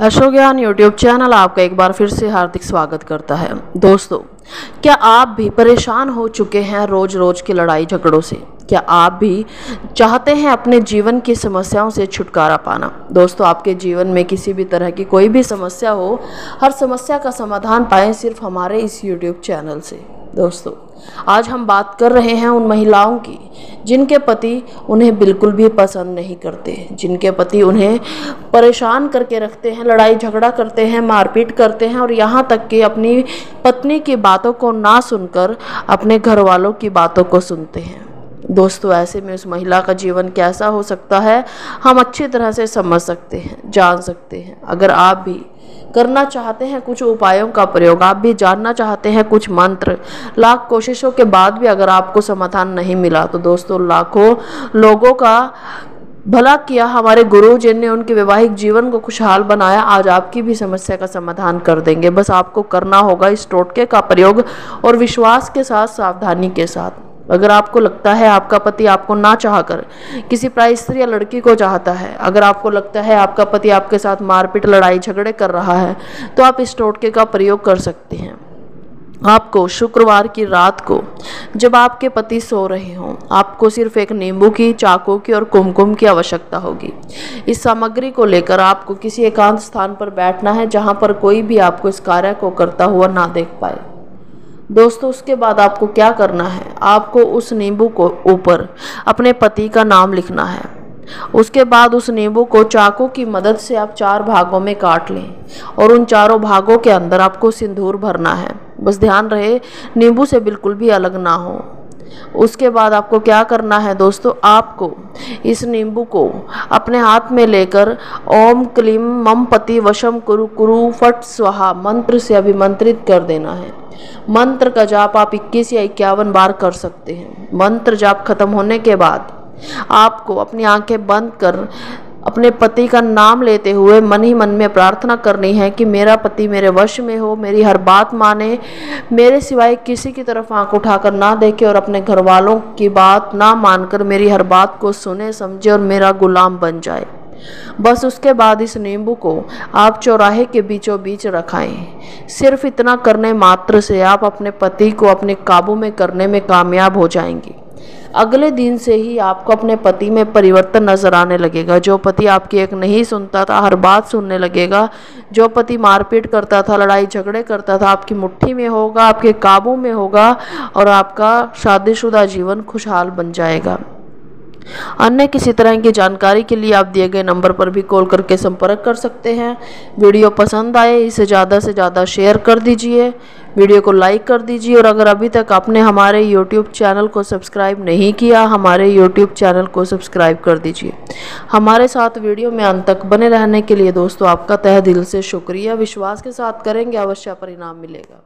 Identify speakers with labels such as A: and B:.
A: अशोक ज्ञान YouTube channel आपका एक बार फिर से हार्दिक स्वागत करता है। दोस्तों, क्या आप भी परेशान हो चुके हैं रोज रोज की लड़ाई झगड़ों से? क्या आप भी चाहते हैं अपने जीवन की समस्याओं से छुटकारा पाना? दोस्तों, आपके जीवन में किसी भी तरह की कोई भी समस्या हो, हर समस्या का समाधान पाएँ सिर्फ़ हमारे इस यूट्यूब चैनल से। दोस्तों, आज हम बात कर रहे हैं उन महिलाओं की जिनके पति उन्हें बिल्कुल भी पसंद नहीं करते जिनके पति उन्हें परेशान करके रखते हैं, लड़ाई झगड़ा करते हैं, मारपीट करते हैं और यहाँ तक कि अपनी पत्नी की बातों को ना सुनकर अपने घर वालों की बातों को सुनते हैं। दोस्तों, ऐसे में उस महिला का जीवन कैसा हो सकता है, हम अच्छी तरह से समझ सकते हैं, जान सकते हैं। अगर आप भी करना चाहते हैं कुछ उपायों का प्रयोग, आप भी जानना चाहते हैं कुछ मंत्र, लाख कोशिशों के बाद भी अगर आपको समाधान नहीं मिला तो दोस्तों, लाखों लोगों का भला किया, हमारे गुरु जिनने उनके वैवाहिक जीवन को खुशहाल बनाया, आज आपकी भी समस्या का समाधान कर देंगे। बस आपको करना होगा इस टोटके का प्रयोग और विश्वास के साथ, सावधानी के साथ। अगर आपको लगता है आपका पति आपको ना चाह कर किसी प्राय स्त्री या लड़की को चाहता है, अगर आपको लगता है आपका पति आपके साथ मारपीट, लड़ाई, झगड़े कर रहा है तो आप इस टोटके का प्रयोग कर सकते हैं। आपको शुक्रवार की रात को जब आपके पति सो रहे हों, आपको सिर्फ़ एक नींबू की, चाकू की और कुमकुम की आवश्यकता होगी। इस सामग्री को लेकर आपको किसी एकांत स्थान पर बैठना है जहाँ पर कोई भी आपको इस कार्य को करता हुआ ना देख पाए। दोस्तों, उसके बाद आपको क्या करना है? आपको उस नींबू को ऊपर अपने पति का नाम लिखना है। उसके बाद उस नींबू को चाकू की मदद से आप चार भागों में काट लें और उन चारों भागों के अंदर आपको सिंदूर भरना है। बस ध्यान रहे, नींबू से बिल्कुल भी अलग ना हो। उसके बाद आपको क्या करना है दोस्तों? आपको इस नींबू को अपने हाथ में लेकर ओम क्लीम मम पति वशम कुरु कुरु फट स्वाहा मंत्र से अभिमंत्रित कर देना है। मंत्र का जाप आप 21 या इक्यावन बार कर सकते हैं। मंत्र जाप खत्म होने के बाद आपको अपनी आँखें बंद कर अपने पति का नाम लेते हुए मन ही मन में प्रार्थना करनी है कि मेरा पति मेरे वश में हो, मेरी हर बात माने, मेरे सिवाय किसी की तरफ़ आँख उठाकर ना देखे और अपने घर वालों की बात ना मानकर मेरी हर बात को सुने, समझे और मेरा गुलाम बन जाए। बस उसके बाद इस नींबू को आप चौराहे के बीचों बीच रखाएँ। सिर्फ़ इतना करने मात्र से आप अपने पति को अपने काबू में करने में कामयाब हो जाएँगी। अगले दिन से ही आपको अपने पति में परिवर्तन नज़र आने लगेगा। जो पति आपकी एक नहीं सुनता था, हर बात सुनने लगेगा। जो पति मारपीट करता था, लड़ाई झगड़े करता था, आपकी मुट्ठी में होगा, आपके काबू में होगा और आपका शादीशुदा जीवन खुशहाल बन जाएगा। अन्य किसी तरह की जानकारी के लिए आप दिए गए नंबर पर भी कॉल करके संपर्क कर सकते हैं। वीडियो पसंद आए, इसे ज़्यादा से ज़्यादा शेयर कर दीजिए। वीडियो को लाइक कर दीजिए और अगर अभी तक आपने हमारे यूट्यूब चैनल को सब्सक्राइब नहीं किया, हमारे यूट्यूब चैनल को सब्सक्राइब कर दीजिए। हमारे साथ वीडियो में अंत तक बने रहने के लिए दोस्तों, आपका तह दिल से शुक्रिया। विश्वास के साथ करेंगे, अवश्य परिणाम मिलेगा।